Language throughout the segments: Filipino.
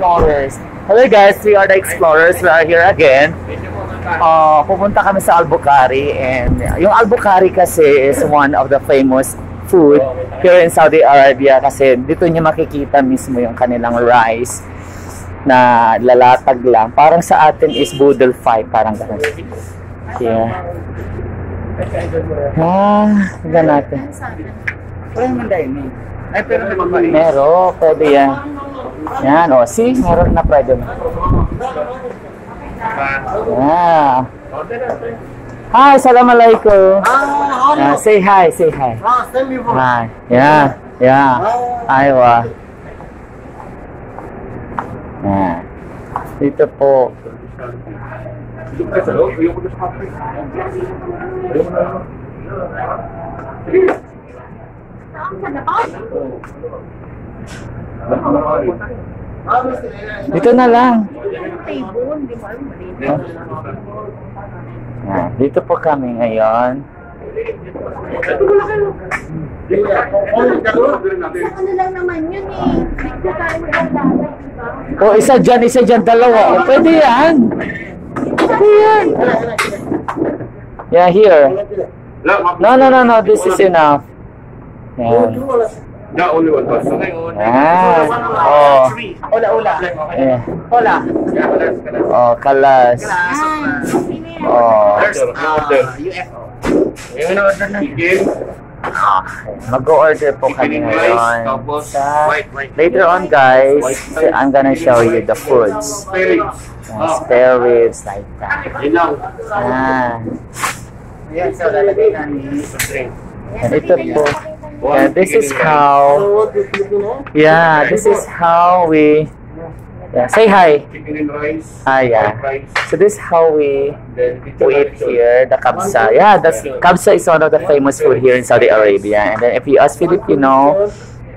Explorers. Hello guys, we are the Explorers. We are here again. Uh, pupunta kami sa Albukari and yung Albukari kasi is one of the famous food here in Saudi Arabia kasi dito niyo makikita mismo yung kanilang rice na lalatag lang. Parang sa atin is boodle fight, parang ganun. Yeah. Ah, tignan natin. Wala naman dining. Ay, pero may babae. Meron, pwede yan. Yan, o, see, meron na pwede mo. Yeah. Hi, assalamualaikum. Ah, say hi, say hi. Ah, send me for. Hi. Yeah, yeah. Aywa. Yeah. Dito po. Dito na lang. Ah, dito po kami ngayon. Ano lang naman yun eh. O, isa dyan, isa dyan, dalawa. O, pwede yan. Pwede yan. Yeah, here. No, no, no, no. This is enough. Yan. The only one bus. Ah. Oh. Ola, ola. Eh. Ola. Oh, kalas. Oh. There's order. UFO. Yung in-order na. Chicken, Mag-order po kami ngayon. Later on, guys, I'm gonna show you the foods. Spare spare ribs like that. Yun lang. Ah. Ayan, so lalagay na ni... Drink. And ito po. Yeah, this is how, yeah, this is how we, yeah, say hi. Chicken. Ah, yeah. So this is how we Then, pizza we eat here, the kabsa. Yeah, that's kabsa is one of the famous food here in Saudi Arabia. And then if you ask Filipino,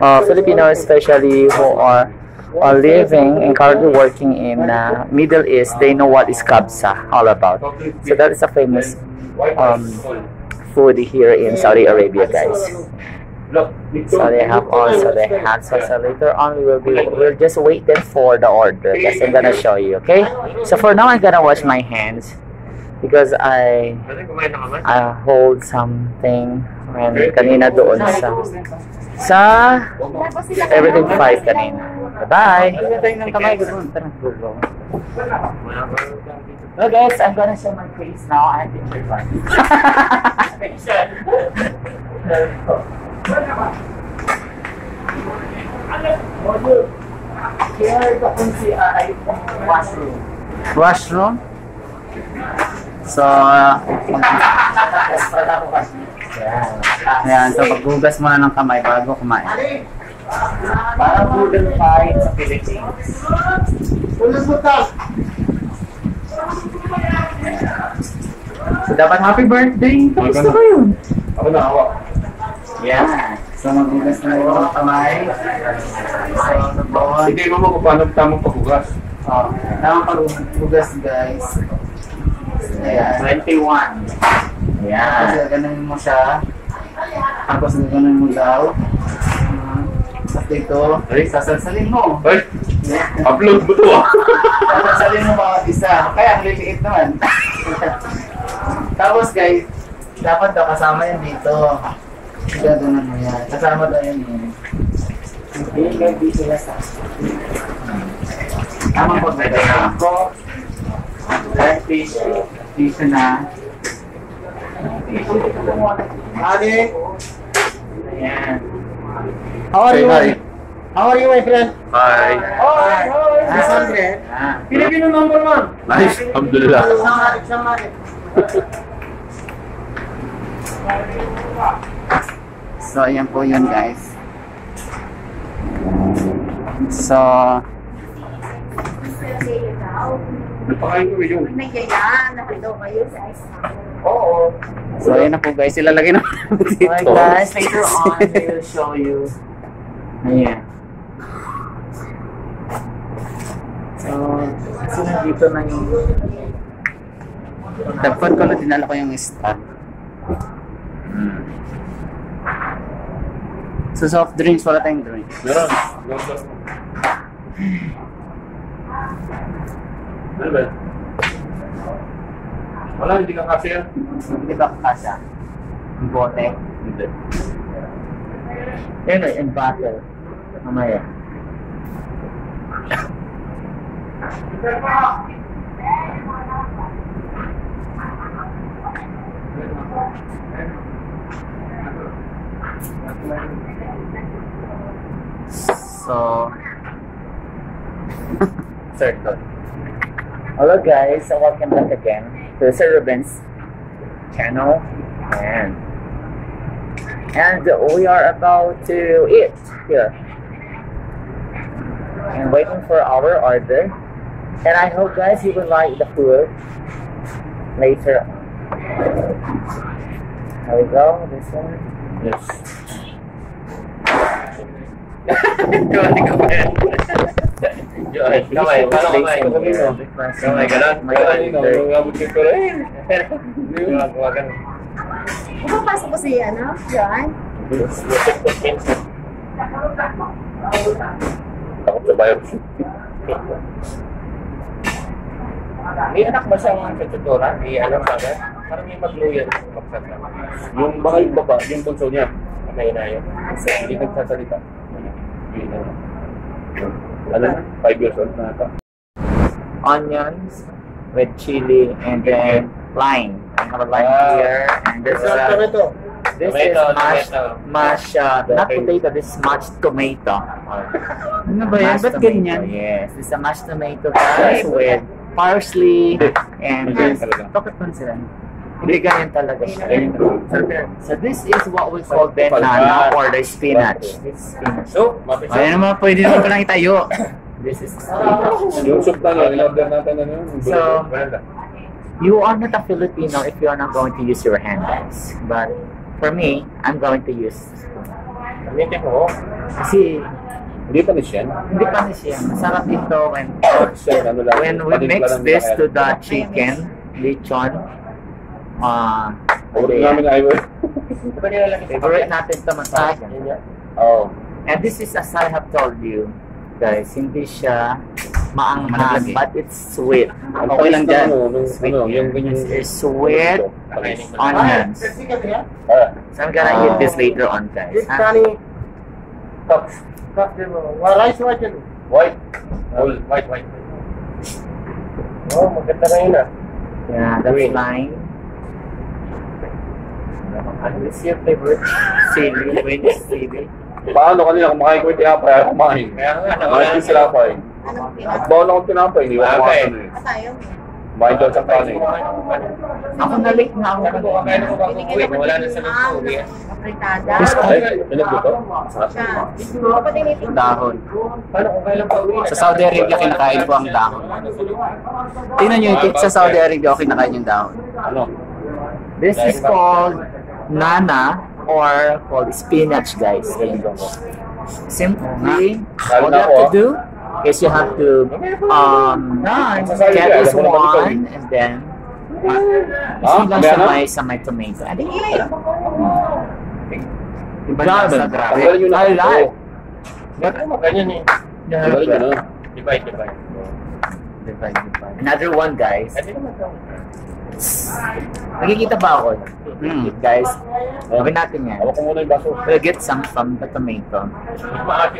uh, Filipinos especially who are are living and currently working in uh, Middle East, they know what is kabsa all about. So that is a famous um, food here in Saudi Arabia, guys. Look. So they have also the hot sauce. So later on, we will be we're just waiting for the order. Kasi I'm gonna show you, okay? So for now, I'm gonna wash my hands because I Pwede kumain na kami? I hold something when kanina doon sa sa everything five kanina. Bye-bye! ng kamay ko doon. Tara. Well guys, I'm gonna show my face now. I have picture one. Here, the ay washroom. Washroom? So, Yan. Yan. So, maghugas muna ng kamay bago kumain. Para budol fight sa Philippines. So, dapat happy birthday. Gusto ko yun. Ako na, awa. Yan. So, maghugas na yung mga kamay. So. Hindi mo mo kung paano tamang paghugas. Oh, tamang paghugas, guys. Ayan. 21. Ayan. Kasi ganun mo siya. Tapos ganun mo daw. Mhm. Tapos dito, Ay. sasalsalin mo. Ay, Yan. upload mo to ah. Sasalsalin mo bawat isa. Kaya ang liliit naman. Tapos guys, dapat daw kasama yan dito. Gaganon mo yan. Kasama daw yan eh. Hindi, hindi sila sa... Tamang paglagay na ako. Dahil tissue. Tissue na. Ate, Ayan. how are you? hi. How are you, my friend? Hi. Hi. This Andre. Ah. Filipino number one. Nice. Alhamdulillah. Samarik, samarik. So, ayan po yun guys. So, so ayan na po guys. Ilalagay na namin dito. Alright, guys, later on, we will show you. Ayan. So, kasi nandito na yung dapat ko na dinala ko yung stock. So, soft drinks, wala tayong drink. Meron. Ano ba? Wala, hindi ka kasi yan. Hindi ba kasa? Yung bote? Hindi. O, in bottle. Mamaya. So, circle. Hello guys, so welcome back again to Sir Ruben's channel. And and we are about to eat here. And waiting for our order. And I hope guys you will like the food later. There we go. This one Yes. Kamay, kamay. Kamay, paano kamay? Kamay. My Kanino, order. umabot yung pero eh. Hindi mo nagawa ganun. Pumapasok ko si ano? John? Takot sa virus. May anak ba siyang tututora? May alam ba? Parang may magluyan magsasama. Yung baka yung baba, yung bunso niya. May na yun. Hindi nagsasalita. Yun na. Na? Five years old na ata. onions with chili and then lime. I have a lime Wow. here and this is uh, ito? this Tomato, is mashed tomato. mashed uh, not potato this is mashed tomato. Ano ba yan? Ba't tomato, ganyan? Yes, this is a mashed tomato guys with parsley and talaga. bakit pa sila? Hindi ganyan talaga siya. So this is what we call banana or the spinach. Spinach. So, Ayan naman, pwede naman palang itayo. This is spinach. Yung soup na lang, in-order natin ano yun. So. You are not a Filipino if you are not going to use your hand, guys. But for me, I'm going to use. Gamitin mo. Kasi Hindi pa ni Shen. hindi pa na siya. Masarap ito when ano when we mix this to the chicken, lechon. Uh, Huwag namin na ayaw. Di ba nilalagay sa favorite natin ito yan. Oo. And this is as I have told you, guys, hindi siya maanghang, but it's sweet. Ang Okay lang dyan. Ano, Sweet. ano, yung ganyan. Is sweet mo. onions. Ah, So I'm gonna eat this later on, guys. Ah, White. Whole, white, white. Oh, maganda na yun ah. Yeah, that's fine. Ano is your favorite chili? When is chili? Paano kanina kumakain ko yung tinapay, ayaw kumain. Kaya nga, Kumain nawala yung tinapay. Anong At pinag- bawal akong tinapay, hindi ko kumain ano eh. Ah, tayo. Kumain daw sa kanin. Ako na late na ako. Sabi ko, Binigyan uwi. ako Wala ni na sa Ma'am luto. Uwi. ng Apritada. Ay. Ako tinitin. Dahon. Kung? Sa Saudi Arabia, kinakain ko ang dahon. Tingnan nyo, sa Saudi Arabia, ako kinakain yung dahon. Ano? This is called nana or called spinach, guys. Simply, all you have to do is you have to um, get this one and then isi lang na? may, sa may tomato. I think Iba na sa grabe. Yun. I like. Ganyan eh? Yun. Divide, divide. Divide, divide. Another one, guys. Daw. Nakikita ba ako? Hmm. Guys, gawin natin yan. Hawak ko muna yung baso. We'll get some from the tomato. Ano.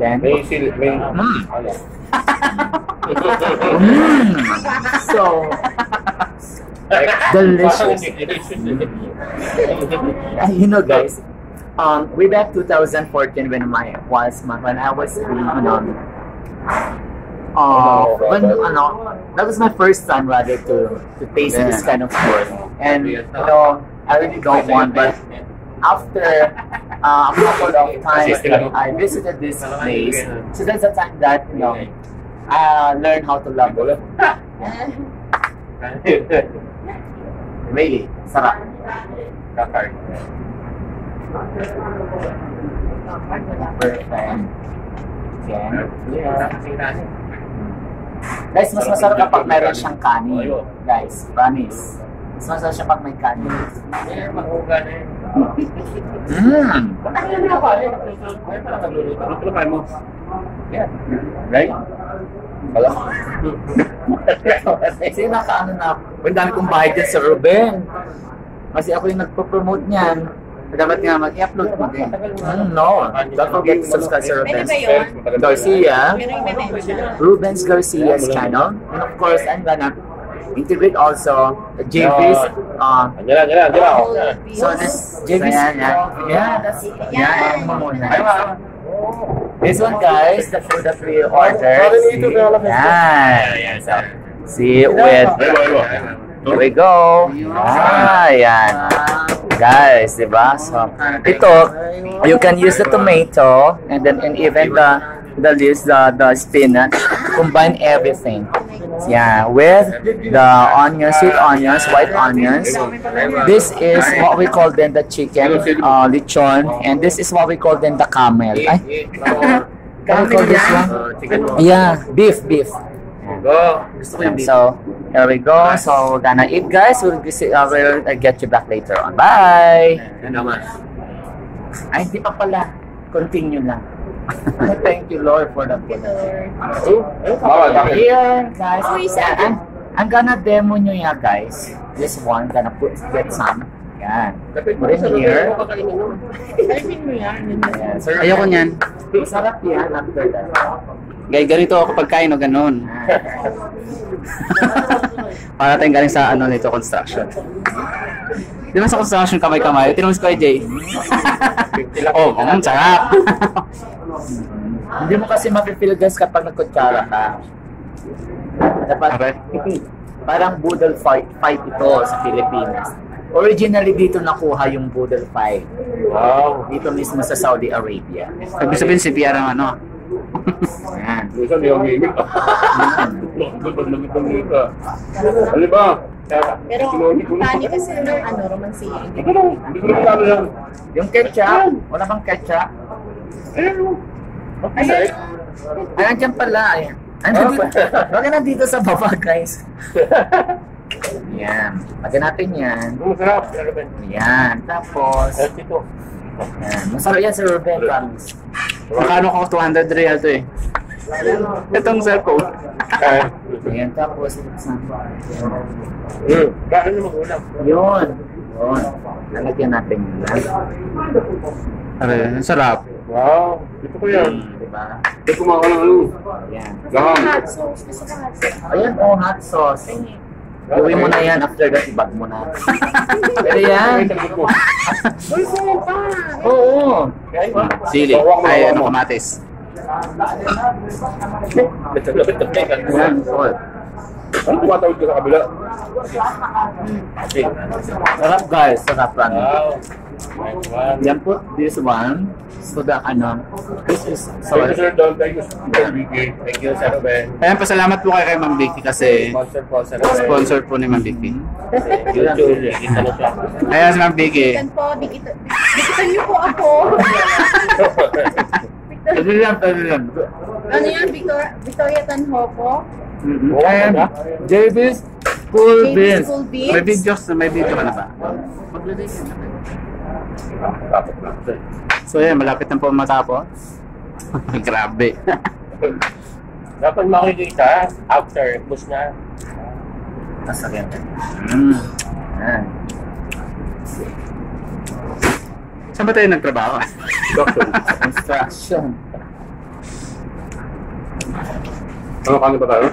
Then, May sil, may, Mm. ano? mm, so, delicious. You know, guys, um, way back 2014 when my was my, when I was you know, uh, when ano, that was my first time rather to to taste this kind of food, and you know, I really don't want, but after uh, a couple of times I visited this place, so that's the time that you know I learned how to love it. Really, sarap. Kakar. Perfect. Yan. Yeah. Guys, mas masarap kapag meron siyang kanin. Guys, promise. Mas masarap siya pag may kanin. Eh, mahuga na yun. Mmm! Ano pala kain mo? Yeah. Right? Wala. Kasi nakaano na, ang dami kong bahay dyan sa Ruben. Kasi ako yung nagpo-promote niyan. Dapat nga mag-upload mo din. Mm, no, don't forget to subscribe sa Ruben's? Garcia, Ruben's Garcia's channel. And of course, I'm gonna integrate also JP's, uh, Andiyan na, andiyan na, andiyan na. Yan. so this JP's, So, yan. yeah, that's, yeah, ma. This one guys, the food that we ordered. See? So, with. Here we go. Ah, yan. Guys, di ba? So, ito, you can use the tomato and then and even the the leaves, the, the spinach, combine everything. Yeah, with the onions, sweet onions, white onions. This is what we call then the chicken, uh, lechon, and this is what we call then the camel. Ay, can we call this one? Yeah, beef, beef. Go. So, here we go. So, we're gonna eat, guys. We'll, see- uh, we'll uh, get you back later on. Bye! Yan naman. Ay, hindi pa pala. Continue lang. Thank you, Lord, for the food. Bawal, bakit? Here, guys. Oh, isa. I'm, I'm gonna demo nyo yan, guys. This one, gonna put, get some. Yan. Put it here. Ruben, kakainin mo. Alvin mo yan. Ayan. So, Ayoko niyan. Masarap yan after that. Gay, ganito ako pagkain o ganun. Para tayong galing sa ano nito, construction. Di ba sa construction kamay-kamay? Tinong ko kay Jay. oh, mm, sarap. Hindi mo kasi mapipil, guys, kapag nagkutsara ka. Dapat, Okay. parang boodle fight, fight ito sa Pilipinas. Originally dito nakuha yung boodle fight. Wow. Dito mismo sa Saudi Arabia. Ibig sabihin si Pierre ang ano. Yan. Minsan may umimik. Doon pag lamig ng mika. Ano ba? Pero tani kasi ng ano, romansiya. Hindi ko lang. Hindi ko lang alam yan. Yung ketchup, wala bang ketchup? Ayun. Ay, ay, andyan pala. Ayan. Andyan dito. Wag na dito sa baba, guys. Yan. Lagyan natin yan. Masarap. Yan. Tapos, yan. Masarap yan si Ruben, promise. Makano ko 200 real to eh. Itong cellphone. Kaya. Yan. Tapos, Hmm. Bakit naman ulam? yun. Yun. Lalagyan natin yan. Aray, ang sarap. Wow. Ito ko yan. Diba? Ito kumawa ng ano. Yan. Gaham. Hot sauce. Gusto ko hot sauce. Ayan, oh, hot sauce. Gawin mo na yan after that, ibag mo na. Pero yan. Uy, saan pa? Oo. Sili. Ay, ano, kamatis. Yan, salt. Ano tumatawid ka sa kabila? Sarap guys, sarap lang. Wow. Yan po, this one. So the ano, this is Thank you, Sir Don. Thank you, Sir Vicky. Thank you, Sir Ruben. Ayan, pasalamat po kayo kay Ma'am Vicky kasi Sponsor po, Sir sponsor po ni Ma'am Vicky. YouTube. Kita na siya. Ayan si Ma'am Vicky. Yan po, dikita, dikitan niyo po ako. Pwede yan, pwede yan. ano yan, Victoria, Victoria Tanho po? Mhm. And JB's Cool Beans. School Beans. May videos, may video ka na ba? Tapos na. So ayan, malapit na po matapos. Grabe. Dapat makikita after, bus na. Masakyan. Mm. Yan. Saan ba tayo nagtrabaho? Construction. Ano kano ba tayo?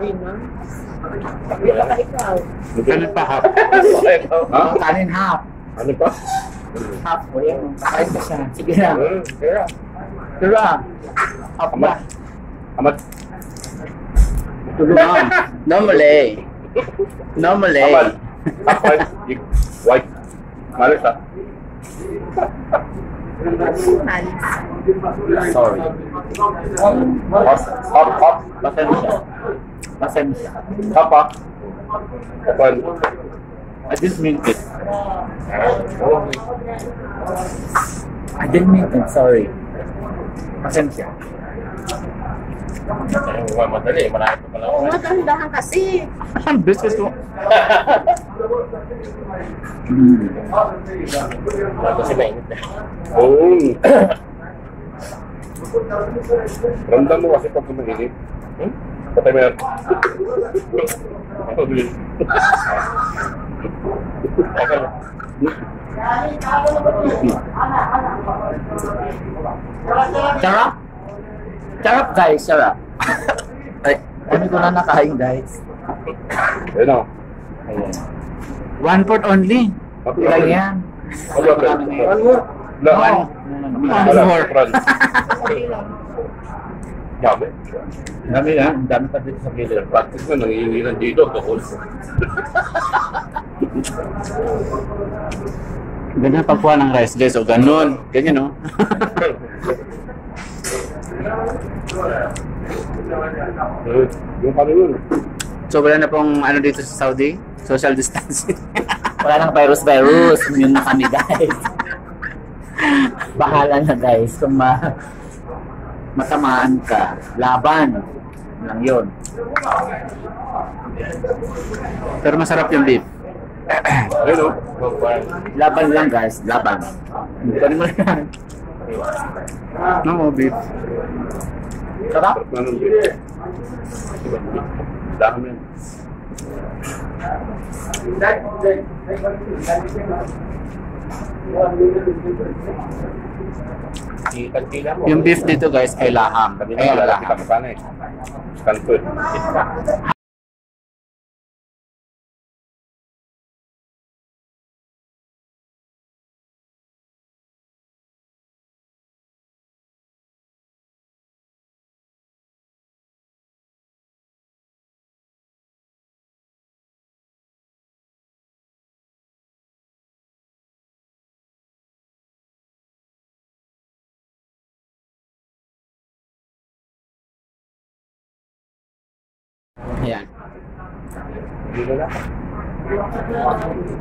Ayun Ganun pa ha? Ha? Kanin half. Ano pa? Half. O yan. Kain ka siya. Sige na. Pero ah. Half Amat. na. Amat. Tulog No. Normally. Normally. Amal. Half white. White. Malis ha? Sorry. Hot. Hot. Hot. Pasensya. Pasensya. Hot ha? Kapal. I didn't mean it. I didn't mean it. Sorry. Pasensya. Ayun, madali. Marami pa pala. Oo nga, dahan kasi. Ang business ko. Mm. Kasi mainit na. Oo. Ramdam mo kasi pag kumainit. Hmm? Patay mo yan. Okay. Sarap? Sarap guys, sarap. Ay, ano ko na nakain guys. Ayun o. Ayan. One fourth only. Ilan yan? Ano ba? One more. One more. Dami. Dami na. Dami pa dito sa gilid. Practice na, nangihingilan dito. Bakol. Ganyan pagkuha ng rice guys. O ganun. Ganyan no. Eh, Yung yun. so wala na pong ano dito sa Saudi. Social distancing. Wala nang virus-virus. Yun na kami guys. Bahala na guys. Kung ma matamaan ka, laban. Lang yun. Pero masarap yung beef. Ayun o. Laban lang guys, laban. Ganun mo lang. No, beef. Sarap. Eh. Dami. Kantila mo. Yung beef dito guys ay laham. Ay, laham. ka Ayan.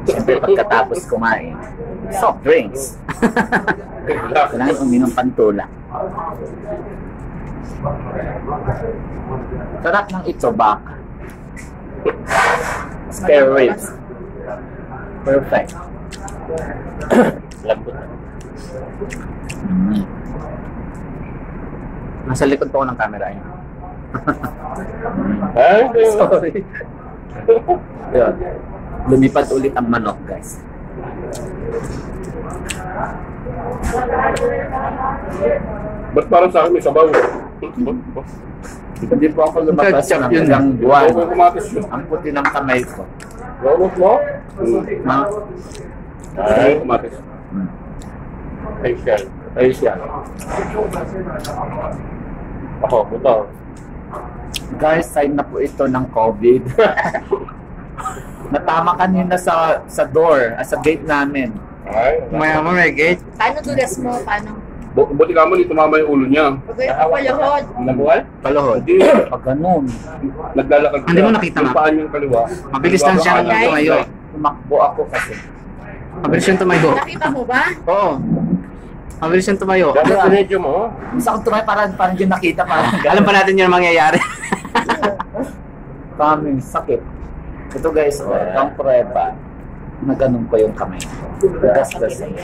Siyempre pagkatapos kumain, soft drinks. Kailangan uminom pantula. Sarap ng ito baka. Spare ribs. Perfect. Lambot. Mm. Nasa likod po ako ng camera eh. Ay, Sorry. Yun. Lumipad ulit ang manok, guys. Ba't parang sa akin may sabaw? Hindi po ako Ketchup ng ilang buwan. Ang puti ng kamay ko. Robot mo? Ma Ay, kumatis. Facial. ay siya. Ako, buto. Guys, sign na po ito ng COVID. Natama kanina sa sa door, ah, sa gate namin. Ay, Maya mo may gate. Paano dulas mo? Paano? Bu- buti ka mo, di tumama yung ulo niya. Pagay ko palahod. Nabuhay? Palohod. Hindi. Pag ganun, Naglalakad Hindi mo nakita, Yung ma'am? paa niyang kaliwa. Mabilis lang siya kanan. tumayo. tumakbo ako kasi. Mabilis siyang tumayo. Nakita mo ba? Oo. Mabilis siyang tumayo. Dapat pinedyo mo. Isa akong tumay parang parang yung nakita parang Alam pa natin yung mangyayari. Kami, sakit. Ito guys, oh, ang prueba na ganun ko yung kamay ko. Gasgasan.